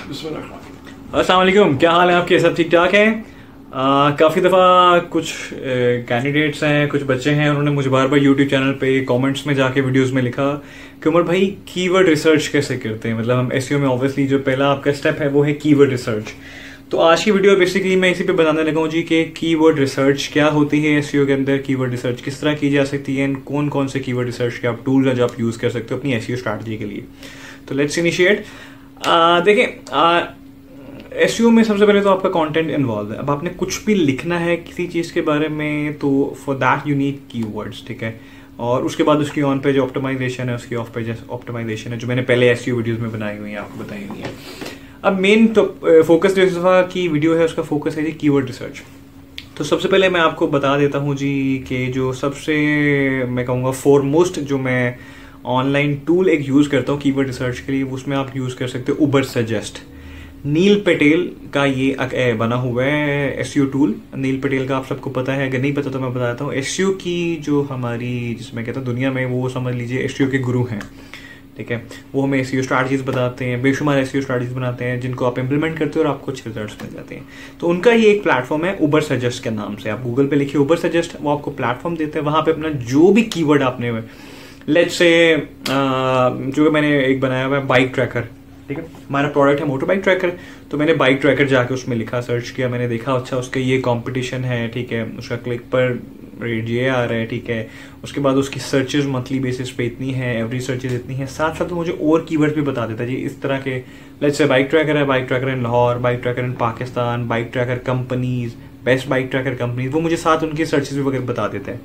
असलम क्या हाल है आपके? सब ठीक ठाक हैं काफ़ी दफ़ा कुछ कैंडिडेट्स हैं, कुछ बच्चे हैं, उन्होंने मुझे बार बार यूट्यूब चैनल पे कमेंट्स में जाके वीडियोस में लिखा कि उमर भाई कीवर्ड रिसर्च कैसे करते हैं? मतलब हम एस में ऑब्वियसली जो पहला आपका स्टेप है, वो है कीवर्ड रिसर्च तो आज की वीडियो बेसिकली मैं इसी पे बताने लगा हूँ जी कि कीवर्ड रिसर्च क्या होती है एस के अंदर? कीवर्ड रिसर्च किस तरह की जा सकती है? एंड कौन कौन से कीवर्ड रिसर्च के आप टूल्स हैं जो आप यूज़ कर सकते हो अपनी एस स्ट्रैटेजी के लिए? तो लेट्स इनिशिएट देखें एस में सबसे पहले तो आपका कंटेंट इन्वॉल्व है। अब आपने कुछ भी लिखना है किसी चीज़ के बारे में तो फॉर दैट यू नीड की ठीक है? और उसके बाद उसकी ऑन पेज ऑप्टिमाइजेशन है, उसकी ऑफ़ पेज ऑप्टिमाइजेशन है, जो मैंने पहले एस वीडियोज़ में बनाई हुई है, आपको बताई हुई है। अब मेन तो फोकस जो की वीडियो है, उसका फोकस है जी कीवर्ड रिसर्च तो सबसे पहले मैं आपको बता देता हूँ जी कि जो सबसे, मैं कहूँगा फॉरमोस्ट जो मैं ऑनलाइन टूल एक यूज़ करता हूँ कीवर्ड रिसर्च के लिए, उसमें आप यूज़ कर सकते हो उबर सजेस्ट नील पटेल का ये बना हुआ है एस टूल नील पटेल का आप सबको पता है, अगर नहीं पता तो मैं बताता हूँ। एस की जो हमारी, जिसमें कहता हूँ दुनिया में, वो समझ लीजिए एस के गुरु हैं। ठीक है? वो हमें एस स्ट्रैटेजीज बताते हैं, बेशुमार एस स्ट्रैटेजीज बनाते हैं, जिनको आप इंप्लीमेंट करते हो और आपको अच्छे रिज़ल्ट मिल जाते हैं। तो उनका ये एक प्लेटफॉर्म है उबर सजेस्ट के नाम से। आप गूगल पे लिखिए उबर सजेस्ट वो आपको प्लेटफॉर्म देते हैं। वहाँ पे अपना जो भी कीवर्ड आपने लेट्स से जो मैंने एक बनाया हुआ है बाइक ट्रैकर ठीक है? हमारा प्रोडक्ट है मोटर बाइक ट्रैकर तो मैंने बाइक ट्रैकर जाके उसमें लिखा सर्च किया, मैंने देखा अच्छा उसका ये कंपटीशन है, ठीक है? उसका क्लिक पर रेट ये आ रहा है, ठीक है? उसके बाद उसकी सर्चेज मंथली बेसिस पे इतनी है एवरी सर्चेज इतनी है साथ साथ मुझे और कीवर्ड भी बता देता है, जी, इस तरह के लेट्स से बाइक ट्रैकर है bike tracker in Lahore bike tracker in Pakistan bike tracker companies best bike tracker companies वो मुझे साथ उनकी सर्चेज भी वगैरह बता देते हैं।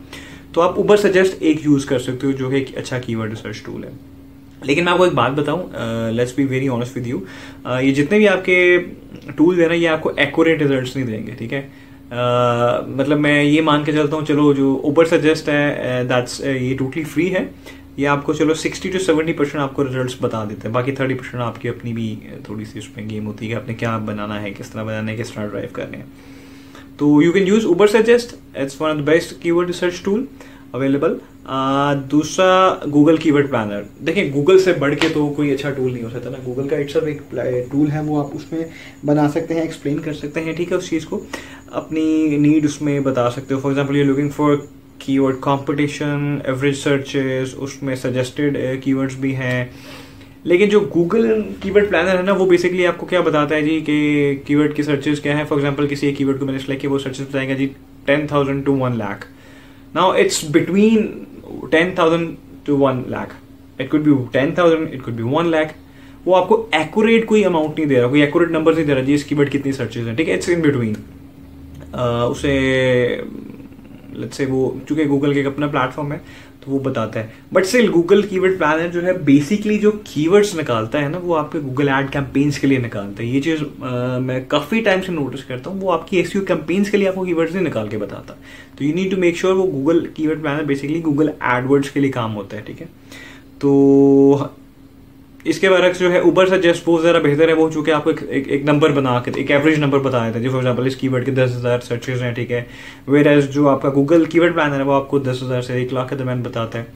तो आप ऊबर सजेस्ट एक यूज़ कर सकते हो जो कि एक अच्छा कीवर्ड रिसर्च टूल है। लेकिन मैं आपको एक बात बताऊँ let's be very honest with you ये जितने भी आपके टूल है ना ये आपको एक्यूरेट रिजल्ट्स नहीं देंगे ठीक है? uh, मतलब मैं ये मान के चलता हूँ चलो जो ऊपर सजेस्ट है दैट्स uh, ये टोटली फ्री है। ये आपको चलो 60 टू 70 परसेंट आपको रिजल्ट्स बता देते हैं। बाकी 30 परसेंट आपकी अपनी भी थोड़ी सी उसमें गेम होती है कि आपने क्या बनाना है किस तरह बनाना है किस तरह ड्राइव करने हैं। तो you can use Ubersuggest it's one of the best keyword research tool available दूसरा गूगल कीवर्ड प्लानर देखिए गूगल से बढ़ के तो कोई अच्छा टूल नहीं हो सकता ना। गूगल का इट्स एक टूल है, वो आप उसमें बना सकते हैं एक्सप्लेन कर सकते हैं, ठीक है, उस चीज़ को। अपनी नीड उसमें बता सकते हो। For example you looking for keyword competition average searches उसमें सजेस्टेड कीवर्ड्स भी हैं। लेकिन जो गूगल कीवर्ड प्लानर है ना, वो बेसिकली आपको क्या बताता है जी कि कीवर्ड की सर्चेस क्या है? फॉर एग्जांपल किसी एक कीवर्ड को मैंने सेलेक्ट किया, वो सर्चेस बताएगा जी ten thousand to one lakh now it's between ten thousand to one lakh it could be ten thousand it could be one lakh वो आपको एक्यूरेट कोई अमाउंट नहीं दे रहा, कोई एक्यूरेट नंबर नहीं दे रहा जी इस कीवर्ड कितनी सर्चेज है, ठीक है? इट्स इन बिटवीन उसे लेट्स से वो, चूँकि गूगल के अपना प्लेटफॉर्म है तो वो बताता है। But still Google keyword planner जो है बेसिकली जो कीवर्ड्स निकालता है ना, वो आपके गूगल एड कैंपेन्स के लिए निकालता है। ये चीज़ मैं काफ़ी टाइम से नोटिस करता हूँ, वो आपकी एस कैंपेन्स के लिए आपको कीवर्ड्स नहीं निकाल के बताता। So you need to make sure वो Google keyword planner basically Google AdWords के लिए काम होता है, ठीक है? तो इसके बरक्स जो है ऊबर से जस्ट बहुत ज़्यादा बेहतर है वो चूँकि आपको एक, एक, एक नंबर बना कर एक एवरेज नंबर बताया था। है फॉर एग्ज़ाम्पल इस कीवर्ड के दस हज़ार सर्चेज हैं ठीक है? वेर एज जो आपका गूगल कीवर्ड प्लानर है वो आपको दस हज़ार से एक लाख के दरमियान बताता है।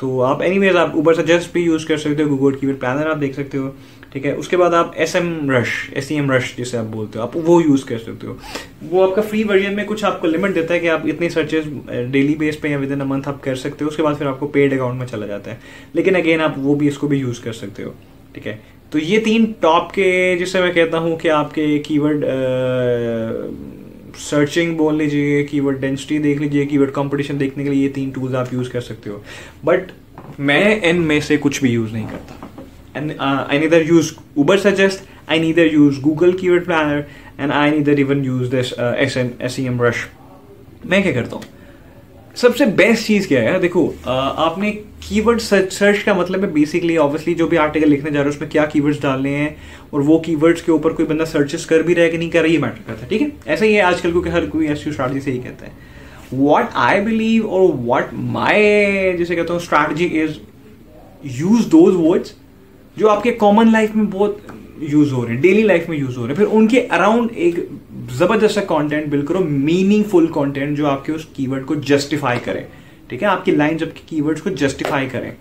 तो आप एनी आप ऊबर से जस्ट भी यूज़ कर सकते हो गूगल कीवर्ड प्लानर आप देख सकते हो। ठीक है? उसके बाद आप S M rush S C M rush जिसे आप बोलते हो, आप वो यूज़ कर सकते हो। वो आपका फ्री वर्जन में कुछ आपको लिमिट देता है कि आप इतनी सर्चेज डेली बेस पे या विद इन अ मंथ आप कर सकते हो। उसके बाद फिर आपको पेड अकाउंट में चला जाता है। लेकिन अगेन आप वो भी इसको भी यूज़ कर सकते हो। ठीक है? तो ये तीन टॉप के, जिससे मैं कहता हूँ कि आपके कीवर्ड सर्चिंग बोल लीजिए कीवर्ड डेंसिटी देख लीजिए कीवर्ड कंपटीशन देखने के लिए ये तीन टूल्स आप यूज़ कर सकते हो। बट मैं इन में से कुछ भी यूज़ नहीं करता। And uh, I neither use Uber Suggest, I neither use Google Keyword Planner, and I neither even use this uh, SM, SEM Rush. मैं क्या करता हूँ? सबसे बेस्ट चीज़ क्या है? देखो uh, आपने कीवर्ड सर्च सर्च का मतलब है बेसिकली ऑब्वियसली जो भी आर्टिकल लिखने जा रहे हो उसमें क्या कीवर्ड्स डालने हैं और वो कीवर्ड्स के ऊपर कोई बंदा सर्चेस कर भी रहा है कि नहीं कर रहा ये मैटर करता है ठीक है? ऐसा ही है आजकल क्योंकि हर कोई एस स्ट्रैटेजी से ही कहता है। वॉट आई बिलीव और वॉट माई जिसे कहता हूँ strategy is use those words जो आपके कॉमन लाइफ में बहुत यूज़ हो रहे हैं डेली लाइफ में यूज़ हो रहे हैं, फिर उनके अराउंड एक ज़बरदस्त कॉन्टेंट बिल्ड करो मीनिंगफुल कॉन्टेंट जो आपके उस कीवर्ड को जस्टिफाई करे, ठीक है? आपकी लाइन आपके कीवर्ड्स को जस्टिफाई करें।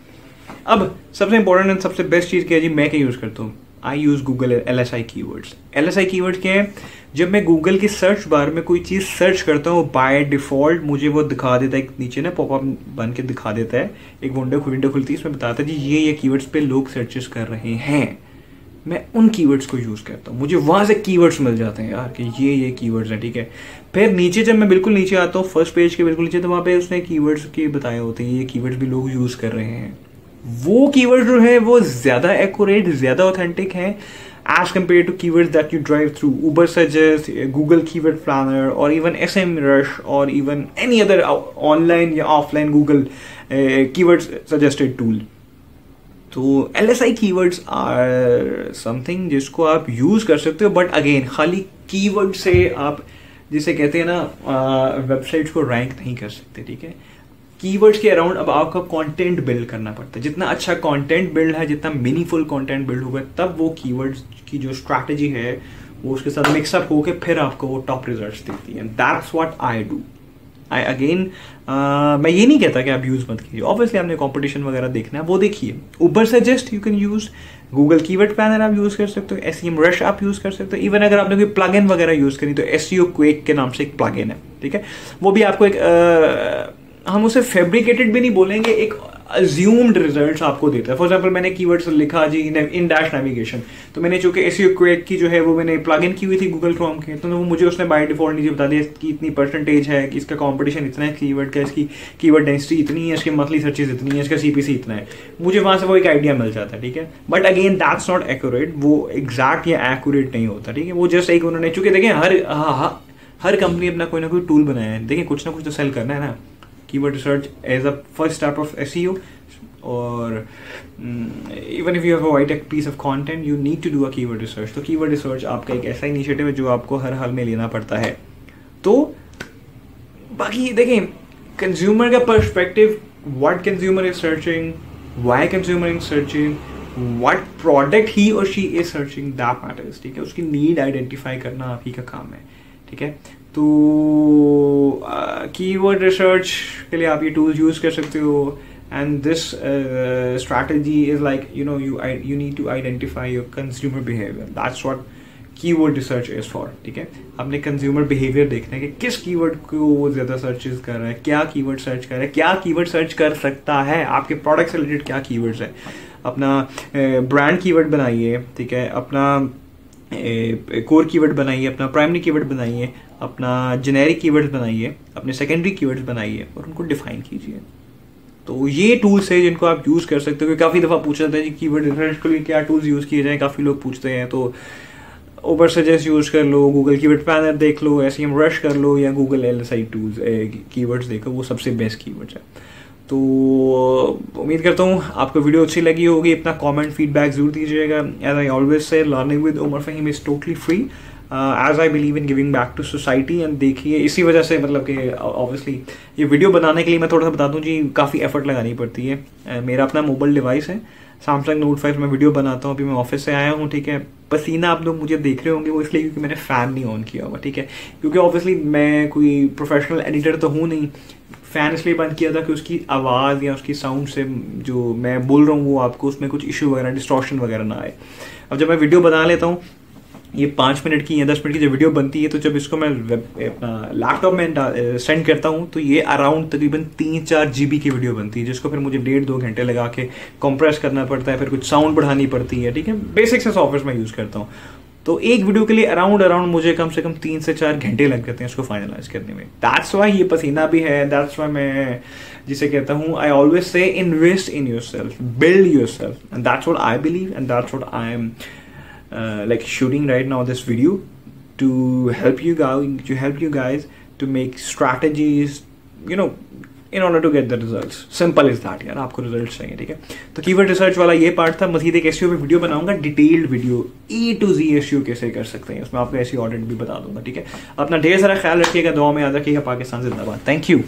अब सबसे इंपॉर्टेंट एंड सबसे बेस्ट चीज़ क्या है जी? मैं क्या यूज़ करता हूँ? I use Google L S I keywords L S I की वर्ड क्या है? जब मैं गूगल की सर्च बार में कोई चीज़ सर्च करता हूँ बाय डिफ़ॉल्ट मुझे वो दिखा देता है नीचे ना पॉपअप बन के दिखा देता है, एक विंडो विंडो खुलती है इसमें बताता है, जी, ये ये कीवर्ड्स पे लोग सर्चेस कर रहे हैं। मैं उन कीवर्ड्स को यूज़ करता हूँ। मुझे वहाँ से कीवर्ड्स मिल जाते हैं, यार, कि ये ये कीवर्ड्स हैं, ठीक है। फिर नीचे जब मैं बिल्कुल नीचे आता हूँ फ़र्स्ट पेज के बिल्कुल नीचे तो वहाँ पे उसने कीवर्ड्स के बताए होते हैं, ये कीवर्ड्स भी लोग यूज़ कर रहे हैं। वो कीवर्ड जो है, वो ज़्यादा एक्यूरेट ज़्यादा ऑथेंटिक हैं as compared to keywords that you drive through uber suggest google keyword planner or even smrush or even any other online या offline google uh, keywords suggested tool तो L S I keywords are something जिसको आप use कर सकते हो but again खाली keyword से आप जिसे कहते हैं ना वेबसाइट्स को रैंक नहीं कर सकते ठीक है कीवर्ड्स के अराउंड अब आपका कंटेंट बिल्ड करना पड़ता है। जितना अच्छा कंटेंट बिल्ड है जितना मीनिंगफुल कंटेंट बिल्ड होगा तब वो कीवर्ड्स की जो स्ट्रैटेजी है वो उसके साथ मिक्सअप होकर फिर आपको वो टॉप रिजल्ट्स देती है। That's what I do I again मैं ये नहीं कहता कि आप यूज़ मत कीजिए। ऑब्वियसली आपने कॉम्पिटिशन वगैरह देखना है वो देखिए। ऊपर suggest you can use Google keyword planner आप यूज़ कर सकते हो। एस रश आप यूज़ कर सकते हो। इवन अगर आपने कोई प्लग इन वगैरह यूज़ करी तो एस सी ओ क्वेक के नाम से एक प्लग इन है। ठीक है? वो भी आपको एक uh, हम उसे फेब्रिकेटेड भी नहीं बोलेंगे, एक अज्यूम्ड रिज़ल्ट आपको देता है। फॉर एग्ज़ाम्पल मैंने कीवर्ड्स लिखा जी इन डैश नेविगेशन तो मैंने चूँकि एस क्वेक की जो है, वो मैंने प्लग इन की हुई थी गूगल क्रोम के तो वो मुझे उसने बाय डिफ़ॉल्ट नीचे बता दिया कि इतनी परसेंटेज है, कि इसका कॉम्पिटिशन इतना है कीवर्ड का, इसकी कीवर्ड डेंसिटी इतनी है, इसकी मंथली सर्चेज इतनी है, इसका सीपीसी इतना है। मुझे वहाँ से वो एक आइडिया मिल जाता है, ठीक है? But again that's not accurate वो एग्जैक्ट या एक्यूरेट नहीं होता, ठीक है? वो जस्ट एक उन्होंने, चूँकि देखें हर हाँ हाँ हर कंपनी अपना कोई ना कोई टूल बनाया है। देखिए, कुछ ना कुछ तो सेल करना है ना। Keyword research as a first step of SEO or um, even if you have a wide piece of content you need to do a keyword तो keyword research आपका एक ऐसा इनिशिएटिव है जो आपको हर हाल में लेना पड़ता है। तो बाकी देखें कंज्यूमर का perspective what consumer is searching why consumer is searching what product ही और she is searching that matters ठीक है? उसकी नीड आइडेंटिफाई करना आप ही का काम है ठीक है? तो कीवर्ड रिसर्च के लिए आप ये टूल्स यूज़ कर सकते हो। And this strategy is like you know you you need to identify your consumer behaviour that's what keyword research is for ठीक है? आपने कंज्यूमर बिहेवियर देखना है कि किस कीवर्ड को वो ज़्यादा सर्चेज कर रहा है, क्या कीवर्ड सर्च कर रहा है, क्या कीवर्ड सर्च कर सकता है, आपके प्रोडक्ट से रिलेटेड क्या कीवर्ड्स है। अपना ब्रांड कीवर्ड बनाइए, ठीक है? अपना कोर कीवर्ड बनाइए अपना प्राइमरी कीवर्ड बनाइए अपना जेनेरिक कीवर्ड्स बनाइए अपने सेकेंडरी कीवर्ड्स बनाइए और उनको डिफाइन कीजिए। तो ये टूल्स है जिनको आप यूज़ कर सकते हो, क्योंकि काफ़ी दफ़ा पूछा जाता है जी कीवर्ड रिसर्च के लिए क्या टूल्स यूज़ किए जाए, काफ़ी लोग पूछते हैं तो ओवर सजेस्ट यूज़ कर लो गूगल कीवर्ड पैनर देख लो हम रश कर लो, या Google L S I tools keywords देखो, वो सबसे बेस्ट कीवर्ड्स है। तो उम्मीद करता हूँ आपको वीडियो अच्छी लगी होगी। अपना कमेंट फीडबैक ज़रूर दीजिएगा। As I always say learning with Umar Faheem is totally free as I believe in giving back to society and देखिए इसी वजह से मतलब कि ऑब्वियसली ये वीडियो बनाने के लिए मैं थोड़ा सा बता दूँ जी काफ़ी एफर्ट लगानी पड़ती है। Uh, मेरा अपना मोबाइल डिवाइस है। सैमसंग नोट फाइव में वीडियो बनाता हूँ। अभी मैं ऑफ़िस से आया हूँ ठीक है। पसीना आप लोग मुझे देख रहे होंगे वो इसलिए क्योंकि मैंने फ़ैन नहीं ऑन किया हुआ ठीक है। क्योंकि ऑब्वियसली मैं कोई प्रोफेशनल एडिटर तो हूँ नहीं। फ़ैन इसलिए बंद किया था कि उसकी आवाज़ या उसकी साउंड से जो मैं बोल रहा हूँ, वो आपको उसमें कुछ इशू वगैरह डिस्ट्रॉशन वगैरह ना आए। अब जब मैं वीडियो बना लेता हूँ, ये पाँच मिनट की या दस मिनट की जब वीडियो बनती है तो जब इसको मैं लैपटॉप में सेंड करता हूँ तो ये अराउंड तकरीबन तीन चार जीबी की वीडियो बनती है, जिसको फिर मुझे डेढ़ दो घंटे लगा के कंप्रेस करना पड़ता है, फिर कुछ साउंड बढ़ानी पड़ती है, ठीक है? बेसिक से सॉफ्टवेयर मैं यूज़ करता हूँ। तो एक वीडियो के लिए अराउंड अराउंड मुझे कम से कम तीन से चार घंटे लग जाते हैं उसको फाइनलाइज करने में। दैट्स वाई ये पसीना भी है दैट्स वाई मैं जिसे कहता हूँ I always say invest in yourself build yourself and that's what I believe and that's what I am like like right now this video to help you to help you guys to make strategies, you know in order to get the result simple is that यार आपको result चाहिए ठीक है तो keyword research वाला ये part था मजीद एक एसईओ में वीडियो बनाऊँगा detailed video A to Z SEO कैसे कर सकते हैं उसमें आपको ऐसी ऑडिट भी बता दूँगा ठीक है अपना ढेर सारा ख्याल रखिएगा दुआ में याद रखिएगा पाकिस्तान जिंदाबाद थैंक यू